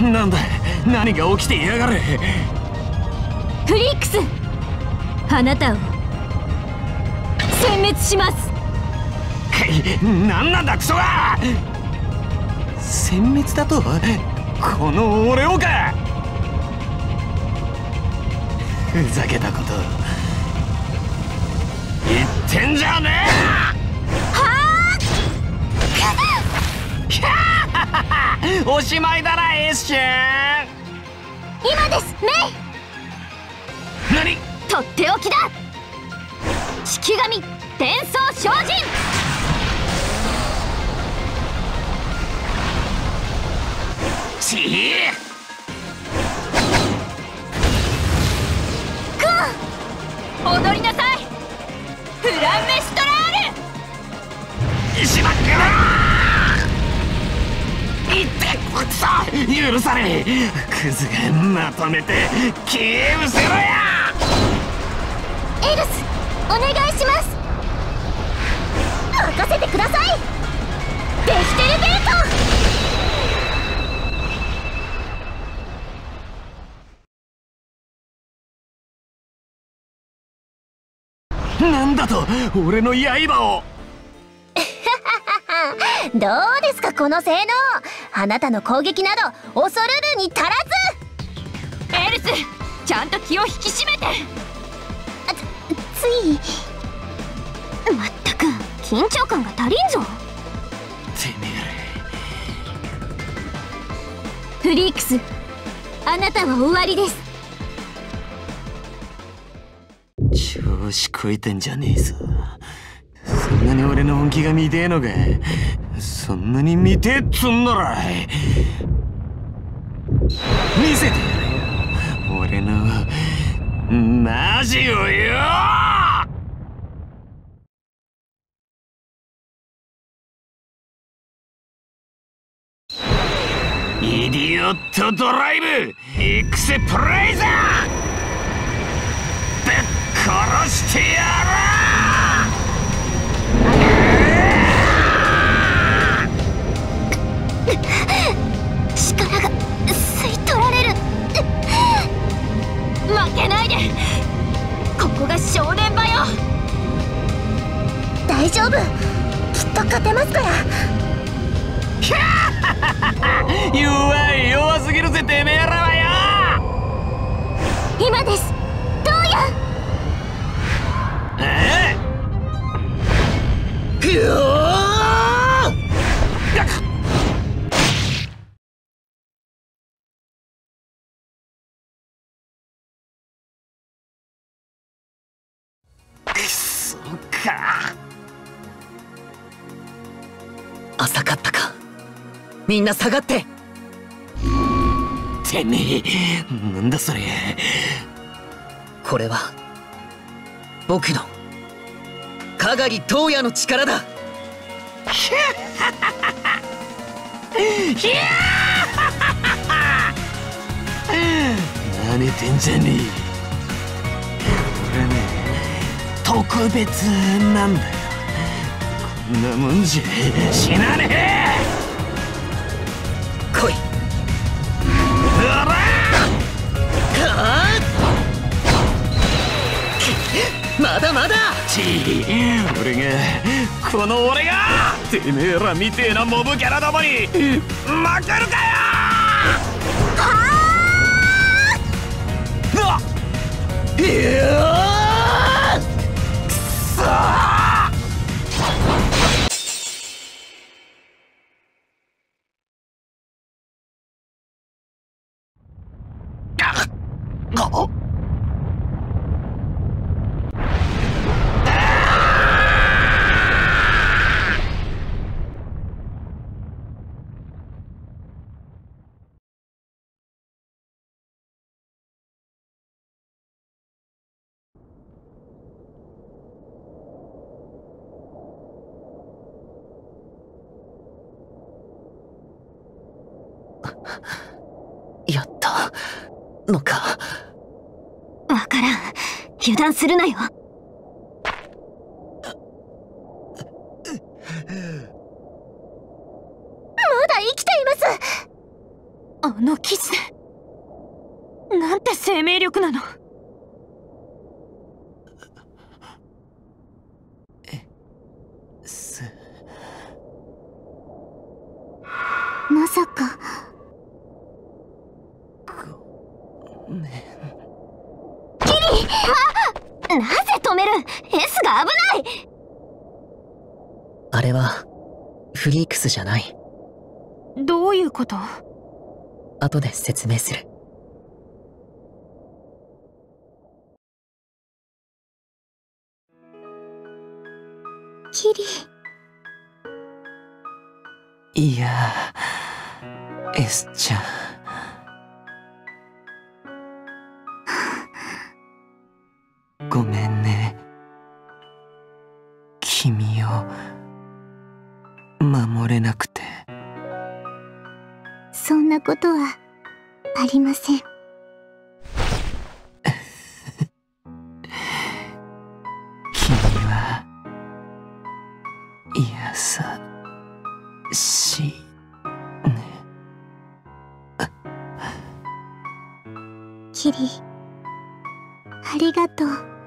なんだ何が起きていやがる？フリックス！あなたを殲滅します！何なんだクソが！殲滅だと？この俺をか！ふざけたことおしまいだなエッシュ今です。メイ何とっておきだ。式神転送精進。ちえくん踊りなさい。フランメシトラール。しまっい許されクズがまとめて消え失せろや！エルスお願いします。任せてください。デフテルベート。なんだと俺の刃を どうですかこの性能。あなたの攻撃など恐るるに足らず。エルスちゃんと気を引き締めて。つい。まったく緊張感が足りんぞ。てめえフリークスあなたは終わりです。調子こいてんじゃねえぞそんなに俺の本気が見てえのかそんなに見てえっつんなら見せてやるよ。俺のマジをよ。イディオットドライブ。エクセプライザー。ぶっ殺してやる。丈夫。きっと勝てますから。弱い弱すぎるぜてめえらはよ。今です。どうや。え？か浅かったか。みんな下がって。てめえなんだそれ。これは僕のかがり東野の力だ。なめてんじゃねえ。俺ね特別なんだよなもんじゃ死なねえ来いほらまだまだち俺がこの俺がてめえらみてえなモブキャラどもに負けるかよいやか？やったのか？油断するなよ。まだ生きています。あの記事でなんて生命力なの。す。まさか。ごめんなぜ止める？S が危ない。あれはフリークスじゃない。どういうこと？後で説明する。キリ。いやエスちゃんごめんね。君を守れなくて。そんなことはありません。君は優しいね。キリありがとう